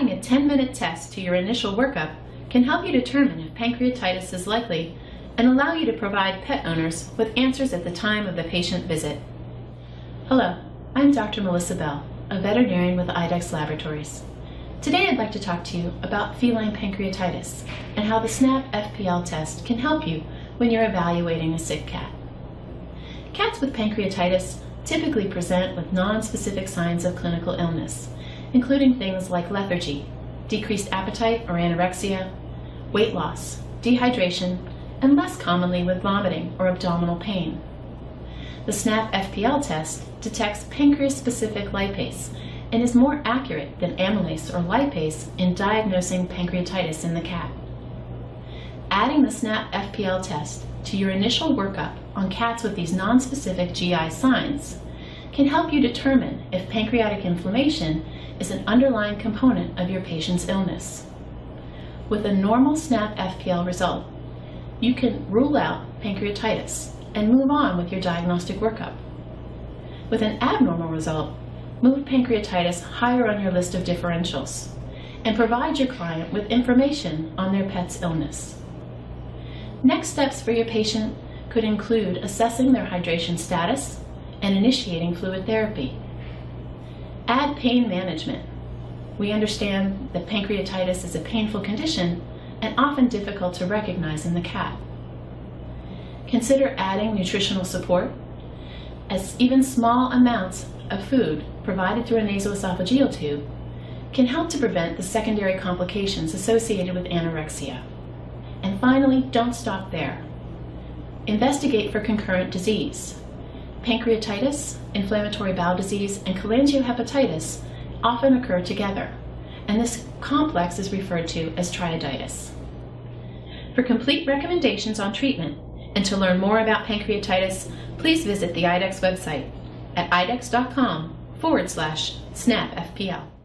Adding a 10-minute test to your initial workup can help you determine if pancreatitis is likely and allow you to provide pet owners with answers at the time of the patient visit. Hello, I'm Dr. Melissa Bell, a veterinarian with IDEXX Laboratories. Today I'd like to talk to you about feline pancreatitis and how the SNAP FPL test can help you when you're evaluating a sick cat. Cats with pancreatitis typically present with non-specific signs of clinical illness, including things like lethargy, decreased appetite or anorexia, weight loss, dehydration, and less commonly with vomiting or abdominal pain. The SNAP FPL test detects pancreas-specific lipase and is more accurate than amylase or lipase in diagnosing pancreatitis in the cat. Adding the SNAP FPL test to your initial workup on cats with these nonspecific GI signs can help you determine if pancreatic inflammation is an underlying component of your patient's illness. With a normal SNAP FPL result, you can rule out pancreatitis and move on with your diagnostic workup. With an abnormal result, move pancreatitis higher on your list of differentials and provide your client with information on their pet's illness. Next steps for your patient could include assessing their hydration status and initiating fluid therapy. Add pain management. We understand that pancreatitis is a painful condition and often difficult to recognize in the cat. Consider adding nutritional support, as even small amounts of food provided through a nasoesophageal tube can help to prevent the secondary complications associated with anorexia. And finally, don't stop there. Investigate for concurrent disease. Pancreatitis, inflammatory bowel disease, and cholangiohepatitis often occur together, and this complex is referred to as triaditis. For complete recommendations on treatment and to learn more about pancreatitis, please visit the IDEXX website at idexx.com forward slash SNAPFPL.